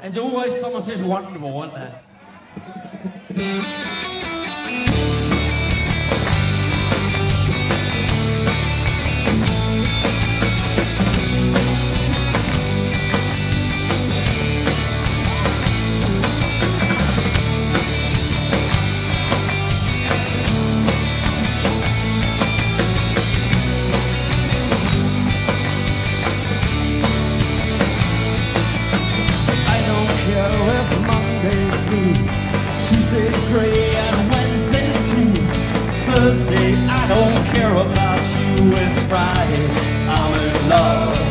There's always someone says wonderful, aren't there? if Monday's blue, Tuesday's gray and Wednesday too. Thursday, I don't care about you, it's Friday, I'm in love.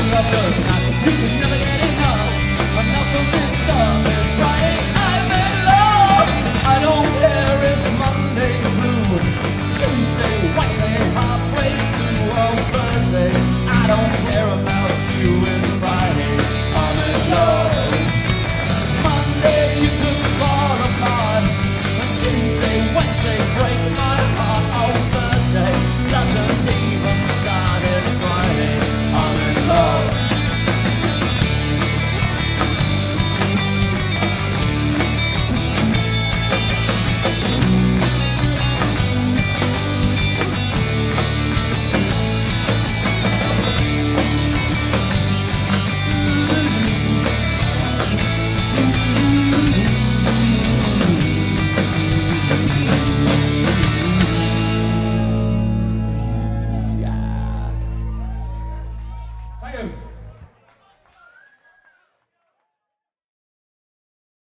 nothing of not. You can never get enough. Enough of Thank.